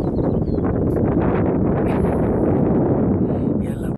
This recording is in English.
you